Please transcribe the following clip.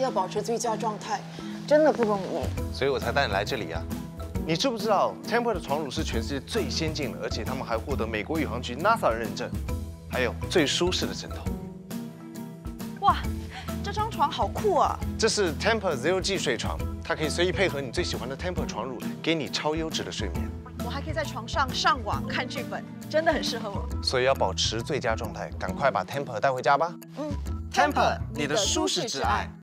要保持最佳状态，真的不容易。所以我才带你来这里啊。你知不知道 Temper 的床褥是全世界最先进的，而且他们还获得美国宇航局 NASA 认证，还有最舒适的枕头。哇，这张床好酷啊！这是 Temper Zero G 睡床，它可以随意配合你最喜欢的 Temper 床褥，给你超优质的睡眠。我还可以在床上上网看剧本，真的很适合我。所以要保持最佳状态，赶快把 Temper 带回家吧。嗯 Temper，你的舒适之爱。